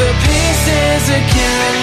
the pieces again